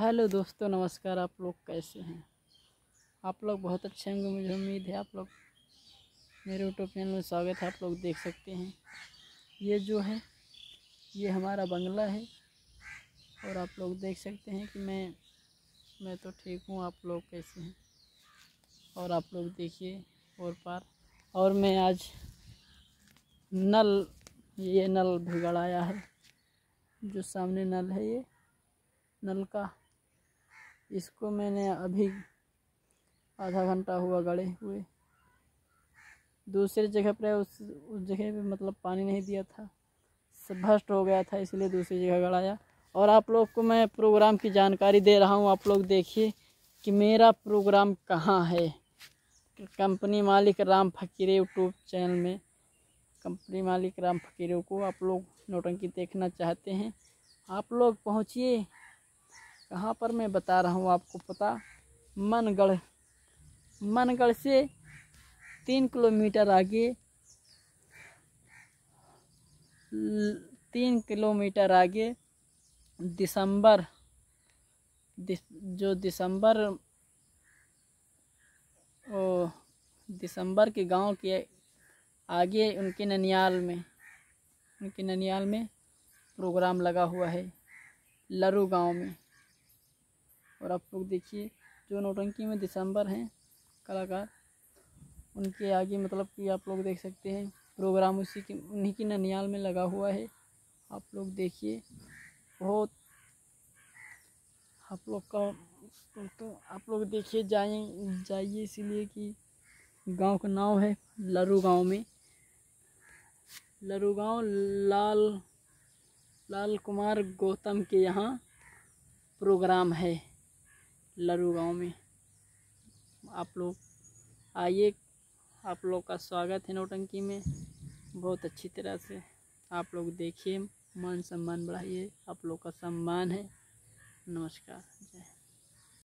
Hello दोस्तों, नमस्कार। आप लोग कैसे हैं? आप लोग बहुत अच्छे होंगे, मुझे उम्मीद है। आप लोग मेरे यूट्यूब चैनल में स्वागत है। आप लोग देख सकते हैं। ये जो है, ये हमारा बंगला है। और आप लोग देख सकते हैं कि मैं मैं तो ठीक हूँ। आप लोग कैसे हैं? और आप लोग देखिए, और पार। और मैं आज नल, ये नल भी गड़ाया है। जो सामने नल है ये, नल का इसको मैंने अभी आधा घंटा हुआ गड़े हुए। दूसरी जगह पर उस उस जगह पे मतलब पानी नहीं दिया था। सब भस्ट हो गया था, इसलिए दूसरी जगह गड़ाया। और आप लोग को मैं प्रोग्राम की जानकारी दे रहा हूँ, आप लोग देखिए कि मेरा प्रोग्राम कहाँ है। कंपनी मालिक राम फकीरे यूट्यूब चैनल में। कंपनी मालिक राम फकीरे को आप लोग नोटंकी देखना चाहते हैं। आप लोग पहुँचिए। कहाँ पर मैं बता रहा हूँ आपको पता? मनगढ़। मनगढ़ से तीन किलोमीटर आगे तीन किलोमीटर आगे दिसंबर दिस, जो दिसंबर ओ दिसंबर के गाँव के आगे उनके ननियाल में उनके ननियाल में प्रोग्राम लगा हुआ है लरू गाँव में। और आप लोग देखिए, जो नौटंकी में दिसंबर हैं, कलाकार, उनके आगे मतलब कि आप लोग देख सकते हैं, प्रोग्राम उसी की, उन्हीं की ननियाल में लगा हुआ है। आप लोग देखिए, बहुत आप लोग का तो आप लोग देखिए, जाए, जाइए इसीलिए कि गाँव का नाम है लरू गाँव में। लरू गाँव, लाल लाल कुमार गौतम के यहाँ प्रोग्राम है। लरू गाँव में। आप लोग आइए। आप लोग का स्वागत है नौटंकी में। बहुत अच्छी तरह से आप लोग देखिए। मान सम्मान बढ़ाइए। आप लोग का सम्मान है। नमस्कार। जय